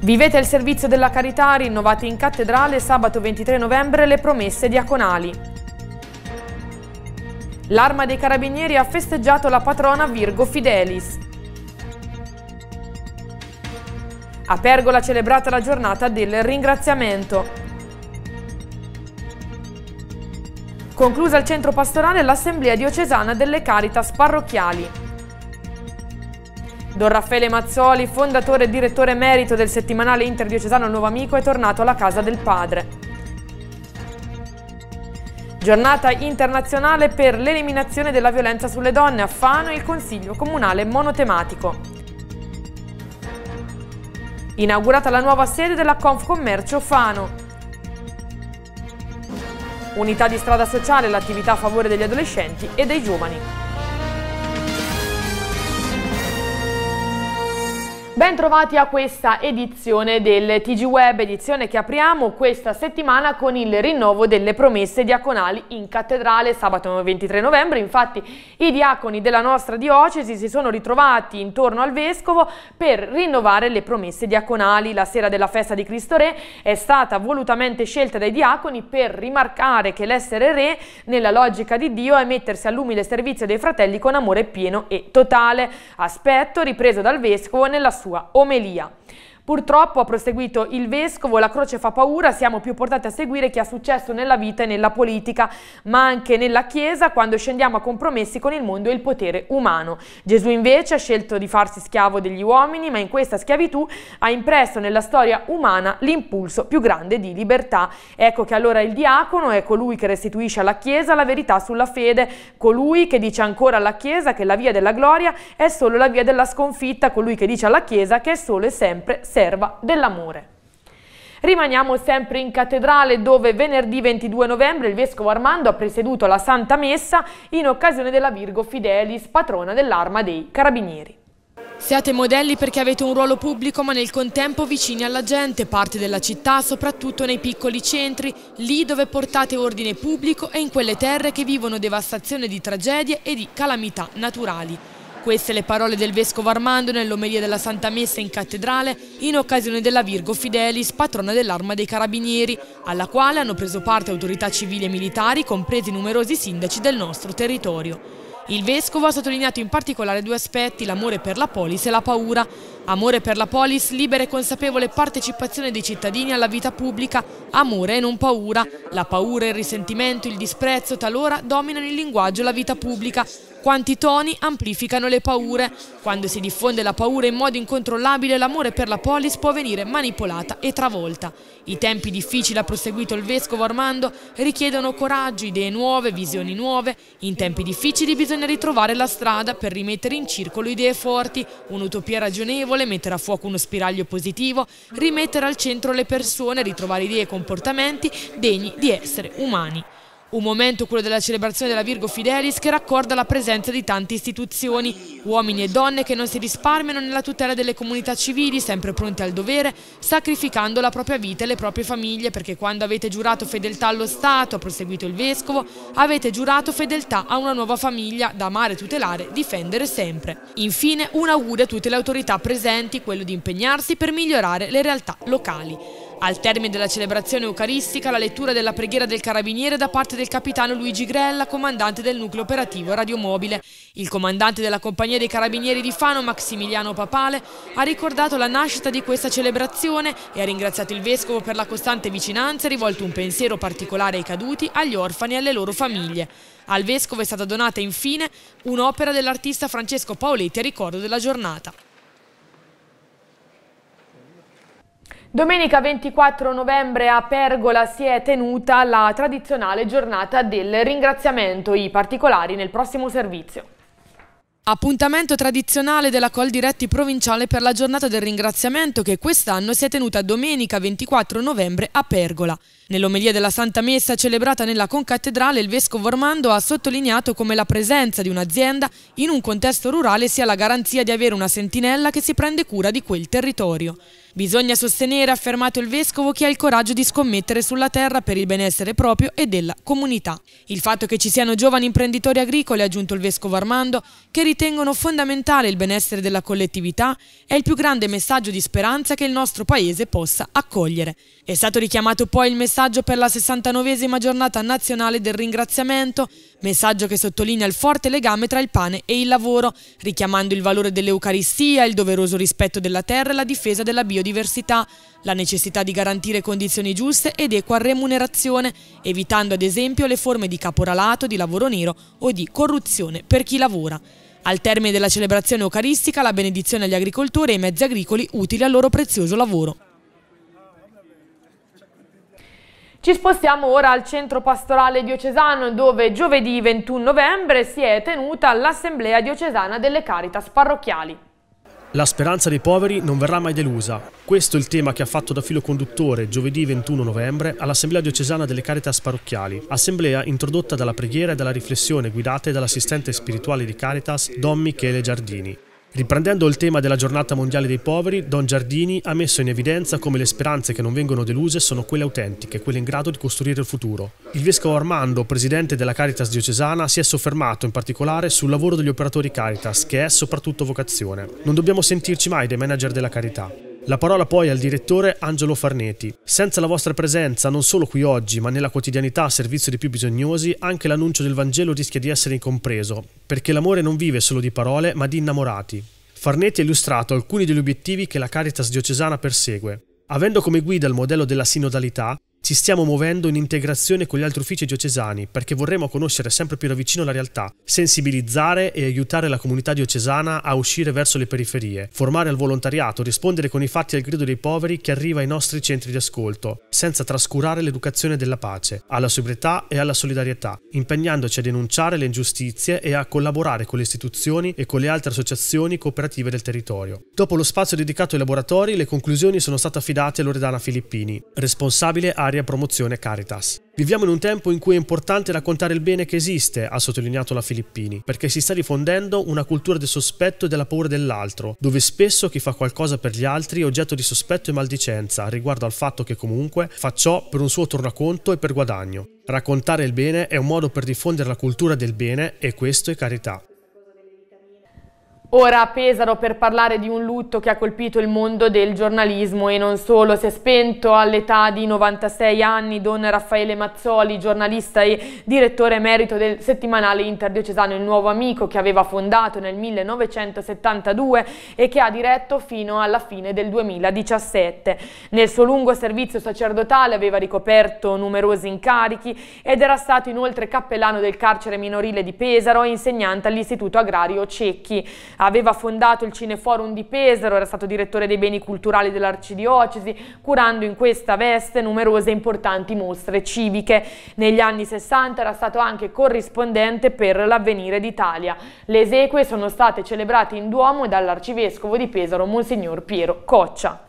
Vivete il servizio della carità, rinnovate in cattedrale sabato 23 novembre le promesse diaconali. L'Arma dei Carabinieri ha festeggiato la patrona Virgo Fidelis. A Pergola celebrata la giornata del ringraziamento. Conclusa al centro pastorale l'assemblea diocesana delle Caritas parrocchiali. Don Raffaele Mazzoli, fondatore e direttore emerito del settimanale interdiocesano Nuovo Amico, è tornato alla casa del padre. Giornata internazionale per l'eliminazione della violenza sulle donne a Fano il Consiglio Comunale monotematico. Inaugurata la nuova sede della Confcommercio Fano. Unità di strada sociale, l'attività a favore degli adolescenti e dei giovani. Bentrovati a questa edizione del TG Web, edizione che apriamo questa settimana con il rinnovo delle promesse diaconali in cattedrale sabato 23 novembre. Infatti i diaconi della nostra diocesi si sono ritrovati intorno al vescovo per rinnovare le promesse diaconali. La sera della festa di Cristo Re è stata volutamente scelta dai diaconi per rimarcare che l'essere re nella logica di Dio è mettersi all'umile servizio dei fratelli con amore pieno e totale, aspetto ripreso dal vescovo nella sua sua omelia. Purtroppo, ha proseguito il vescovo, la croce fa paura, siamo più portati a seguire chi ha successo nella vita e nella politica, ma anche nella Chiesa quando scendiamo a compromessi con il mondo e il potere umano. Gesù invece ha scelto di farsi schiavo degli uomini, ma in questa schiavitù ha impresso nella storia umana l'impulso più grande di libertà. Ecco che allora il diacono è colui che restituisce alla Chiesa la verità sulla fede, colui che dice ancora alla Chiesa che la via della gloria è solo la via della sconfitta, colui che dice alla Chiesa che è solo e sempre serva dell'amore. Rimaniamo sempre in cattedrale dove venerdì 22 novembre il Vescovo Armando ha presieduto la Santa Messa in occasione della Virgo Fidelis, patrona dell'Arma dei Carabinieri. Siate modelli perché avete un ruolo pubblico ma nel contempo vicini alla gente, parte della città, soprattutto nei piccoli centri, lì dove portate ordine pubblico e in quelle terre che vivono devastazione di tragedie e di calamità naturali. Queste le parole del Vescovo Armando nell'omelia della Santa Messa in cattedrale in occasione della Virgo Fidelis, patrona dell'Arma dei Carabinieri, alla quale hanno preso parte autorità civili e militari, compresi numerosi sindaci del nostro territorio. Il Vescovo ha sottolineato in particolare due aspetti, l'amore per la polis e la paura. Amore per la polis, libera e consapevole partecipazione dei cittadini alla vita pubblica, amore e non paura. La paura, il risentimento, il disprezzo talora dominano il linguaggio e la vita pubblica. Quanti toni amplificano le paure. Quando si diffonde la paura in modo incontrollabile, l'amore per la polis può venire manipolata e travolta. I tempi difficili, ha proseguito il Vescovo Armando, richiedono coraggio, idee nuove, visioni nuove. In tempi difficili bisogna ritrovare la strada per rimettere in circolo idee forti, un'utopia ragionevole, mettere a fuoco uno spiraglio positivo, rimettere al centro le persone, ritrovare idee e comportamenti degni di essere umani. Un momento, quello della celebrazione della Virgo Fidelis, che raccorda la presenza di tante istituzioni, uomini e donne che non si risparmiano nella tutela delle comunità civili, sempre pronti al dovere, sacrificando la propria vita e le proprie famiglie, perché quando avete giurato fedeltà allo Stato, ha proseguito il Vescovo, avete giurato fedeltà a una nuova famiglia da amare, tutelare, difendere sempre. Infine, un augurio a tutte le autorità presenti, quello di impegnarsi per migliorare le realtà locali. Al termine della celebrazione eucaristica, la lettura della preghiera del carabiniere da parte del capitano Luigi Grella, comandante del nucleo operativo radiomobile. Il comandante della compagnia dei carabinieri di Fano, Maximiliano Papale, ha ricordato la nascita di questa celebrazione e ha ringraziato il vescovo per la costante vicinanza e rivolto un pensiero particolare ai caduti, agli orfani e alle loro famiglie. Al vescovo è stata donata infine un'opera dell'artista Francesco Paoletti a ricordo della giornata. Domenica 24 novembre a Pergola si è tenuta la tradizionale giornata del ringraziamento, i particolari nel prossimo servizio. Appuntamento tradizionale della Col Diretti provinciale per la giornata del ringraziamento che quest'anno si è tenuta domenica 24 novembre a Pergola. Nell'omelia della Santa Messa celebrata nella concattedrale il Vescovo Armando ha sottolineato come la presenza di un'azienda in un contesto rurale sia la garanzia di avere una sentinella che si prende cura di quel territorio. Bisogna sostenere, ha affermato il Vescovo, chi ha il coraggio di scommettere sulla terra per il benessere proprio e della comunità. Il fatto che ci siano giovani imprenditori agricoli, ha aggiunto il Vescovo Armando, che ritengono fondamentale il benessere della collettività, è il più grande messaggio di speranza che il nostro Paese possa accogliere. È stato richiamato poi il messaggio per la 69esima giornata nazionale del ringraziamento, messaggio che sottolinea il forte legame tra il pane e il lavoro, richiamando il valore dell'Eucaristia, il doveroso rispetto della terra e la difesa della biodiversità, la necessità di garantire condizioni giuste ed equa remunerazione, evitando ad esempio le forme di caporalato, di lavoro nero o di corruzione per chi lavora. Al termine della celebrazione eucaristica, la benedizione agli agricoltori e ai mezzi agricoli utili al loro prezioso lavoro. Ci spostiamo ora al centro pastorale diocesano dove giovedì 21 novembre si è tenuta l'assemblea diocesana delle Caritas parrocchiali. La speranza dei poveri non verrà mai delusa. Questo è il tema che ha fatto da filo conduttore giovedì 21 novembre all'Assemblea diocesana delle Caritas parrocchiali, assemblea introdotta dalla preghiera e dalla riflessione guidate dall'assistente spirituale di Caritas Don Michele Giardini. Riprendendo il tema della giornata mondiale dei poveri, Don Giardini ha messo in evidenza come le speranze che non vengono deluse sono quelle autentiche, quelle in grado di costruire il futuro. Il vescovo Armando, presidente della Caritas diocesana, si è soffermato in particolare sul lavoro degli operatori Caritas, che è soprattutto vocazione. Non dobbiamo sentirci mai dei manager della carità. La parola poi al direttore Angelo Farneti. Senza la vostra presenza, non solo qui oggi, ma nella quotidianità a servizio dei più bisognosi, anche l'annuncio del Vangelo rischia di essere incompreso, perché l'amore non vive solo di parole, ma di innamorati. Farneti ha illustrato alcuni degli obiettivi che la Caritas diocesana persegue. Avendo come guida il modello della sinodalità, ci stiamo muovendo in integrazione con gli altri uffici diocesani perché vorremmo conoscere sempre più da vicino la realtà, sensibilizzare e aiutare la comunità diocesana a uscire verso le periferie, formare al volontariato, rispondere con i fatti al grido dei poveri che arriva ai nostri centri di ascolto, senza trascurare l'educazione della pace, alla sobrietà e alla solidarietà, impegnandoci a denunciare le ingiustizie e a collaborare con le istituzioni e con le altre associazioni cooperative del territorio. Dopo lo spazio dedicato ai laboratori, le conclusioni sono state affidate a Loredana Filippini, responsabile area Area Promozione Caritas. Viviamo in un tempo in cui è importante raccontare il bene che esiste, ha sottolineato la Filippini, perché si sta diffondendo una cultura del sospetto e della paura dell'altro, dove spesso chi fa qualcosa per gli altri è oggetto di sospetto e maldicenza riguardo al fatto che comunque fa ciò per un suo tornaconto e per guadagno. Raccontare il bene è un modo per diffondere la cultura del bene e questo è carità. Ora a Pesaro per parlare di un lutto che ha colpito il mondo del giornalismo e non solo, si è spento all'età di 96 anni Don Raffaele Mazzoli, giornalista e direttore emerito del settimanale interdiocesano Il Nuovo Amico che aveva fondato nel 1972 e che ha diretto fino alla fine del 2017. Nel suo lungo servizio sacerdotale aveva ricoperto numerosi incarichi ed era stato inoltre cappellano del carcere minorile di Pesaro e insegnante all'Istituto Agrario Cecchi aveva fondato il Cineforum di Pesaro, era stato direttore dei beni culturali dell'Arcidiocesi, curando in questa veste numerose importanti mostre civiche. Negli anni 60 era stato anche corrispondente per l'Avvenire d'Italia. Le esequie sono state celebrate in Duomo dall'Arcivescovo di Pesaro, Monsignor Piero Coccia.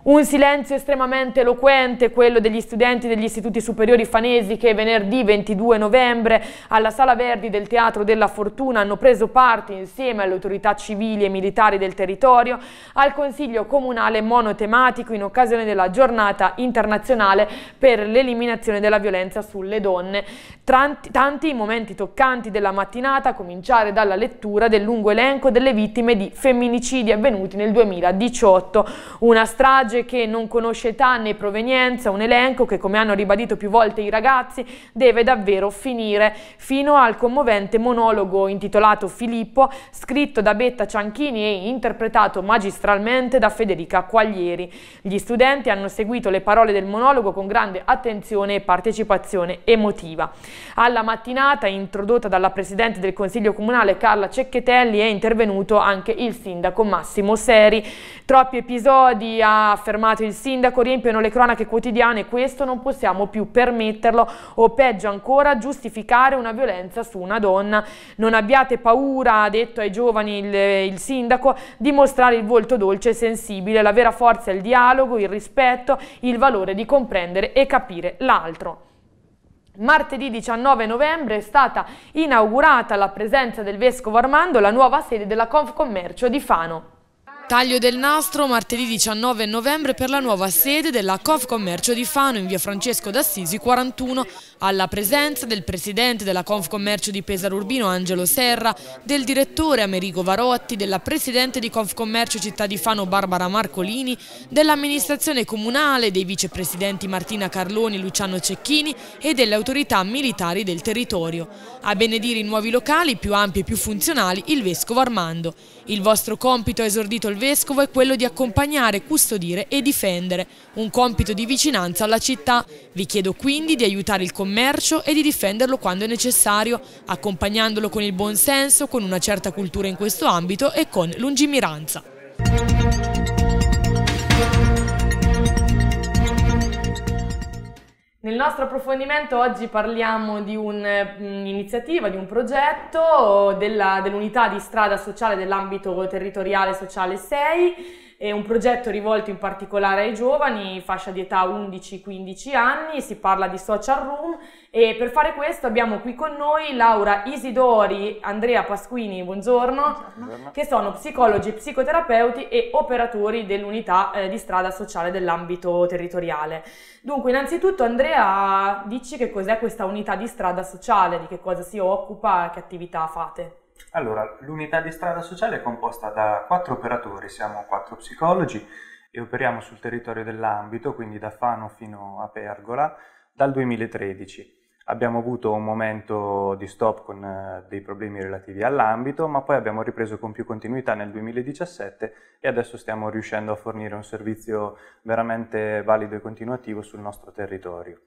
Un silenzio estremamente eloquente, quello degli studenti degli istituti superiori fanesi che venerdì 22 novembre alla Sala Verdi del Teatro della Fortuna hanno preso parte insieme alle autorità civili e militari del territorio al Consiglio Comunale monotematico in occasione della giornata internazionale per l'eliminazione della violenza sulle donne. Tanti, tanti momenti toccanti della mattinata, a cominciare dalla lettura del lungo elenco delle vittime di femminicidi avvenuti nel 2018. Una strage strage che non conosce età né provenienza, un elenco che, come hanno ribadito più volte i ragazzi, deve davvero finire, fino al commovente monologo intitolato Filippo, scritto da Betta Cianchini e interpretato magistralmente da Federica Quaglieri. Gli studenti hanno seguito le parole del monologo con grande attenzione e partecipazione emotiva. Alla mattinata, introdotta dalla Presidente del Consiglio Comunale Carla Cecchetelli, è intervenuto anche il Sindaco Massimo Seri. Troppi episodi ha affermato il sindaco, riempiono le cronache quotidiane, questo non possiamo più permetterlo o peggio ancora giustificare una violenza su una donna. Non abbiate paura, ha detto ai giovani il, il sindaco, di mostrare il volto dolce e sensibile, la vera forza è il dialogo, il rispetto, il valore di comprendere e capire l'altro. Martedì 19 novembre è stata inaugurata alla presenza del Vescovo Armando la nuova sede della Confcommercio di Fano. Taglio del nastro martedì 19 novembre per la nuova sede della COF Commercio di Fano in via Francesco d'Assisi 41 alla presenza del presidente della COF Commercio di Pesaro Urbino Angelo Serra, del direttore Amerigo Varotti, della presidente di COF Commercio Città di Fano Barbara Marcolini, dell'amministrazione comunale, dei vicepresidenti Martina Carloni e Luciano Cecchini e delle autorità militari del territorio. A benedire i nuovi locali più ampi e più funzionali il Vescovo Armando. Il vostro compito, ha esordito il Vescovo, è quello di accompagnare, custodire e difendere, un compito di vicinanza alla città. Vi chiedo quindi di aiutare il commercio e di difenderlo quando è necessario, accompagnandolo con il buon senso, con una certa cultura in questo ambito e con lungimiranza. Nel nostro approfondimento oggi parliamo di un'iniziativa, mm, di un progetto dell'unità di strada sociale dell'ambito territoriale sociale 6 è un progetto rivolto in particolare ai giovani, fascia di età 11-15 anni, si parla di social room e per fare questo abbiamo qui con noi Laura Isidori, Andrea Pasquini, buongiorno, buongiorno. che sono psicologi, psicoterapeuti e operatori dell'unità eh, di strada sociale dell'ambito territoriale. Dunque, innanzitutto Andrea, dici che cos'è questa unità di strada sociale, di che cosa si occupa, che attività fate? Allora, l'unità di strada sociale è composta da quattro operatori, siamo quattro psicologi e operiamo sul territorio dell'ambito, quindi da Fano fino a Pergola, dal 2013. Abbiamo avuto un momento di stop con eh, dei problemi relativi all'ambito, ma poi abbiamo ripreso con più continuità nel 2017 e adesso stiamo riuscendo a fornire un servizio veramente valido e continuativo sul nostro territorio.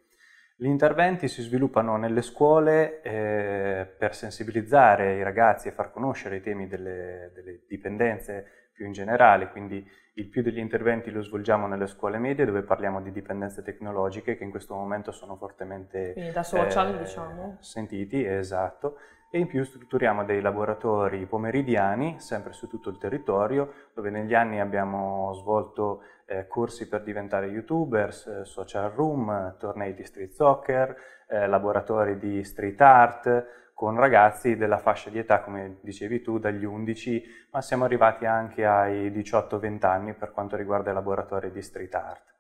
Gli interventi si sviluppano nelle scuole eh, per sensibilizzare i ragazzi e far conoscere i temi delle, delle, dipendenze più in generale, quindi il più degli interventi lo svolgiamo nelle scuole medie dove parliamo di dipendenze tecnologiche che in questo momento sono fortemente social, eh, diciamo. sentiti, esatto, e in più strutturiamo dei laboratori pomeridiani sempre su tutto il territorio dove negli anni abbiamo svolto eh, corsi per diventare youtubers, eh, social room, tornei di street soccer, eh, laboratori di street art con ragazzi della fascia di età, come dicevi tu, dagli 11, ma siamo arrivati anche ai 18-20 anni per quanto riguarda i laboratori di street art.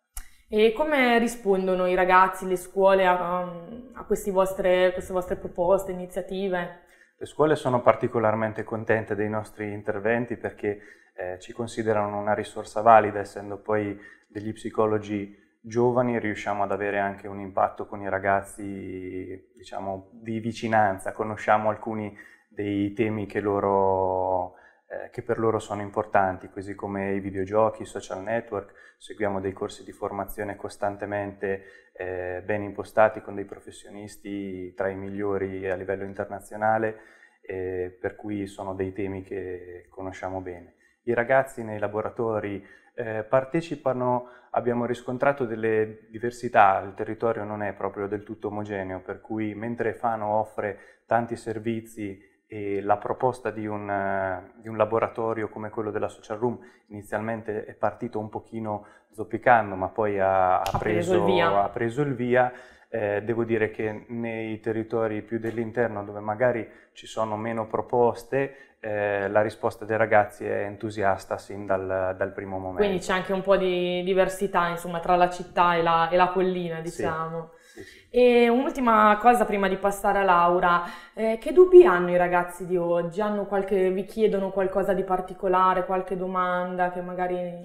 E come rispondono i ragazzi, le scuole a, a vostre, queste vostre proposte, iniziative? Le scuole sono particolarmente contente dei nostri interventi perché eh, ci considerano una risorsa valida, essendo poi degli psicologi giovani riusciamo ad avere anche un impatto con i ragazzi, diciamo, di vicinanza, conosciamo alcuni dei temi che, loro, eh, che per loro sono importanti, così come i videogiochi, i social network, seguiamo dei corsi di formazione costantemente eh, ben impostati con dei professionisti tra i migliori a livello internazionale, eh, per cui sono dei temi che conosciamo bene. I ragazzi nei laboratori eh, partecipano, abbiamo riscontrato delle diversità, il territorio non è proprio del tutto omogeneo, per cui mentre Fano offre tanti servizi e la proposta di un, di un, laboratorio come quello della Social Room inizialmente è partito un pochino zoppicando, ma poi ha, ha, ha preso, preso, il via. Ha preso il via eh, devo dire che nei territori più dell'interno dove magari ci sono meno proposte, eh, la risposta dei ragazzi è entusiasta sin dal, dal, primo momento. Quindi c'è anche un po' di diversità insomma, tra la città e la, e la collina, diciamo. Sì. E un'ultima cosa prima di passare a Laura, eh, che dubbi hanno i ragazzi di oggi? Qualche, vi chiedono qualcosa di particolare, qualche domanda che magari...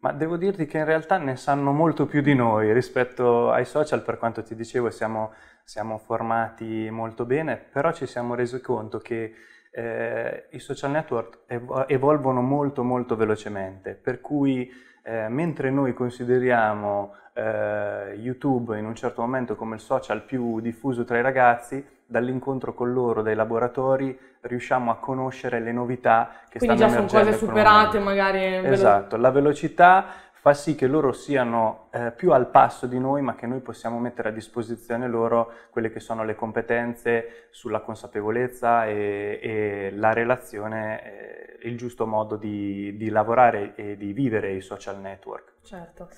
Ma devo dirti che in realtà ne sanno molto più di noi rispetto ai social, per quanto ti dicevo siamo, siamo formati molto bene, però ci siamo resi conto che eh, i social network evolvono molto molto velocemente, per cui eh, mentre noi consideriamo eh, YouTube in un certo momento come il social più diffuso tra i ragazzi, dall'incontro con loro, dai laboratori, riusciamo a conoscere le novità che Quindi stanno emergendo. Quindi già sono cose superate magari. Esatto, la velocità fa sì che loro siano eh, più al passo di noi, ma che noi possiamo mettere a disposizione loro quelle che sono le competenze sulla consapevolezza e, e la relazione, eh, il giusto modo di, di, lavorare e di vivere i social network. Certo.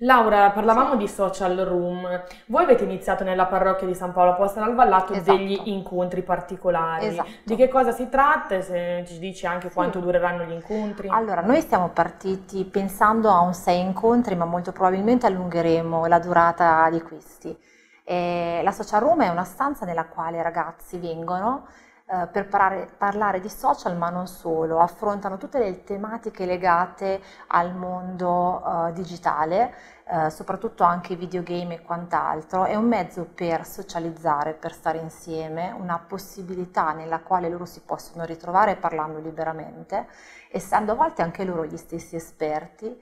Laura, parlavamo di social room. Voi avete iniziato nella parrocchia di San Paolo Apostolo al Vallato esatto. degli incontri particolari. Esatto. Di che cosa si tratta? Se ci dici anche sì. quanto dureranno gli incontri. Allora, noi stiamo partiti pensando a un sei incontri, ma molto probabilmente allungheremo la durata di questi. E la social room è una stanza nella quale i ragazzi vengono eh, per parare, parlare di social, ma non solo, affrontano tutte le tematiche legate al mondo uh, digitale, uh, soprattutto anche videogame e quant'altro. È un mezzo per socializzare, per stare insieme, una possibilità nella quale loro si possono ritrovare parlando liberamente, essendo a volte anche loro gli stessi esperti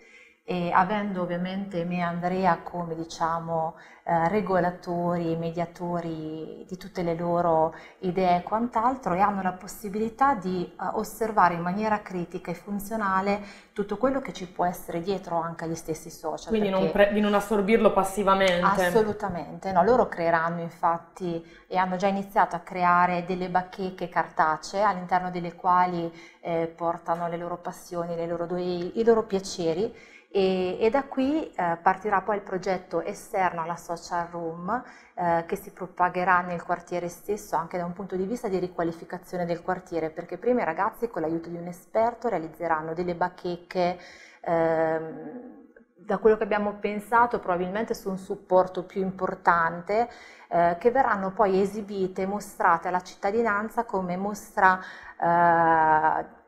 e avendo ovviamente me e Andrea come diciamo eh, regolatori, mediatori di tutte le loro idee e quant'altro e hanno la possibilità di eh, osservare in maniera critica e funzionale tutto quello che ci può essere dietro anche agli stessi social. Quindi non pre- di non assorbirlo passivamente. Assolutamente, no, loro creeranno infatti e hanno già iniziato a creare delle bacheche cartacee all'interno delle quali eh, portano le loro passioni, le loro, i loro piaceri e, e da qui eh, partirà poi il progetto esterno alla social room eh, che si propagherà nel quartiere stesso anche da un punto di vista di riqualificazione del quartiere perché prima i ragazzi con l'aiuto di un esperto realizzeranno delle bacheche ehm, da quello che abbiamo pensato probabilmente su un supporto più importante eh, che verranno poi esibite e mostrate alla cittadinanza come mostra eh,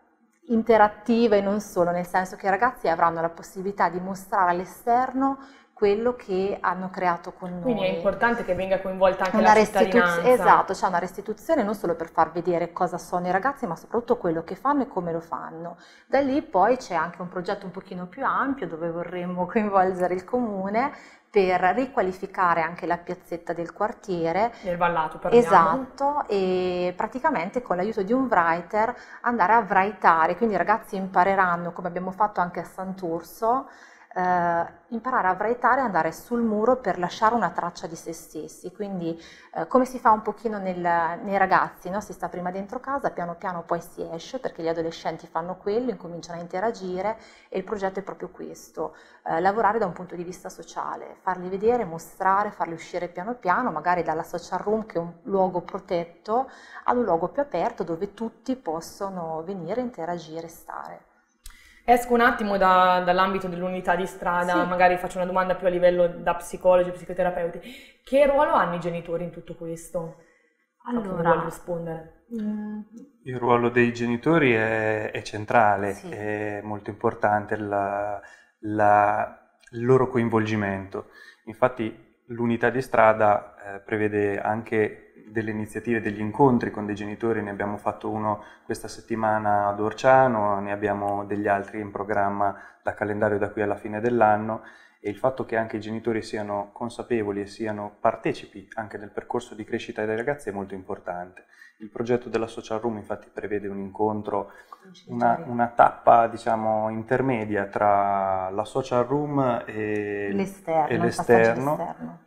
interattiva e non solo, nel senso che i ragazzi avranno la possibilità di mostrare all'esterno quello che hanno creato con noi. Quindi è importante che venga coinvolta anche una la cittadinanza. Esatto, c'è una restituzione non solo per far vedere cosa sono i ragazzi, ma soprattutto quello che fanno e come lo fanno. Da lì poi c'è anche un progetto un pochino più ampio dove vorremmo coinvolgere il comune per riqualificare anche la piazzetta del quartiere. Nel Vallato, parliamo. Esatto, e praticamente con l'aiuto di un writer andare a writare, quindi i ragazzi impareranno, come abbiamo fatto anche a Sant'Urso, eh, imparare a writare e andare sul muro per lasciare una traccia di se stessi, quindi eh, come si fa un pochino nel, nei ragazzi, no? si sta prima dentro casa, piano piano poi si esce perché gli adolescenti fanno quello, incominciano a interagire e il progetto è proprio questo, eh, lavorare da un punto di vista sociale, farli vedere, mostrare, farli uscire piano piano, magari dalla social room che è un luogo protetto ad un luogo più aperto dove tutti possono venire, interagire e stare. Esco un attimo da, dall'ambito dell'unità di strada, sì. magari faccio una domanda più a livello da psicologi, psicoterapeuti. Che ruolo hanno i genitori in tutto questo? Allora, vuole rispondere. Mm. Il ruolo dei genitori è, è centrale, sì. è molto importante la, la, il loro coinvolgimento. Infatti l'unità di strada eh, prevede anche delle iniziative, degli incontri con dei genitori, ne abbiamo fatto uno questa settimana ad Orciano, ne abbiamo degli altri in programma da calendario da qui alla fine dell'anno e il fatto che anche i genitori siano consapevoli e siano partecipi anche del percorso di crescita dei ragazzi è molto importante. Il progetto della Social Room infatti prevede un incontro, una, una tappa diciamo intermedia tra la Social Room e l'esterno. E l'esterno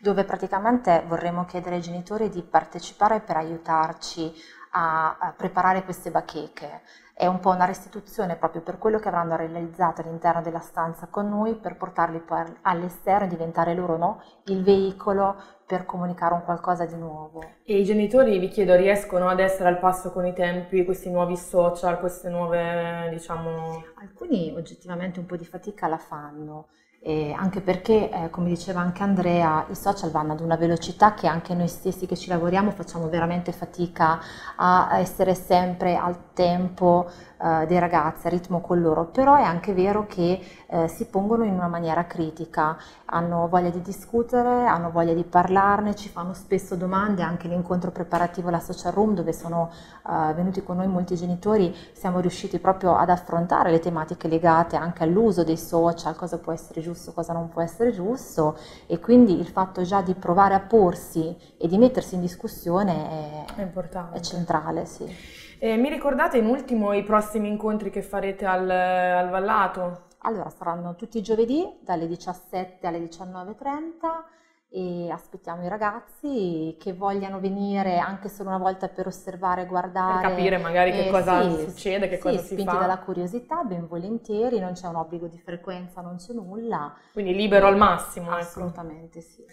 dove praticamente vorremmo chiedere ai genitori di partecipare per aiutarci a, a preparare queste bacheche. È un po' una restituzione proprio per quello che avranno realizzato all'interno della stanza con noi per portarli poi all'esterno e diventare loro no, il veicolo per comunicare un qualcosa di nuovo. E i genitori, vi chiedo, riescono ad essere al passo con i tempi, questi nuovi social, queste nuove, diciamo... Alcuni oggettivamente un po' di fatica la fanno. Eh, anche perché, eh, come diceva anche Andrea, i social vanno ad una velocità che anche noi stessi che ci lavoriamo facciamo veramente fatica a essere sempre al tempo eh, dei ragazzi, a ritmo con loro, però è anche vero che eh, si pongono in una maniera critica, hanno voglia di discutere, hanno voglia di parlarne, ci fanno spesso domande, anche l'incontro preparativo alla social room dove sono eh, venuti con noi molti genitori, siamo riusciti proprio ad affrontare le tematiche legate anche all'uso dei social, cosa può essere giusto, cosa non può essere giusto e quindi il fatto già di provare a porsi e di mettersi in discussione è, è, è centrale. Sì. Eh, mi ricordate in ultimo i prossimi incontri che farete al, al Vallato? Allora, saranno tutti i giovedì dalle 17 alle 19.30 e aspettiamo i ragazzi che vogliano venire anche solo una volta per osservare, guardare. Per capire magari che eh, cosa sì, succede, che sì, cosa si fa. dalla curiosità, ben volentieri, non c'è un obbligo di frequenza, non c'è nulla. Quindi libero al massimo. Ecco. Assolutamente ecco. sì.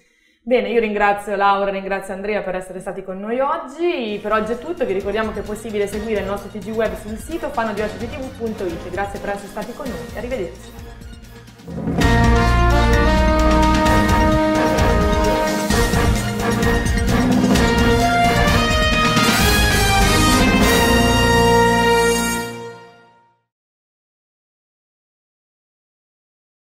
Bene, io ringrazio Laura, ringrazio Andrea per essere stati con noi oggi. Per oggi è tutto, vi ricordiamo che è possibile seguire il nostro TG Web sul sito fanodiocitv.it. Grazie per essere stati con noi, arrivederci.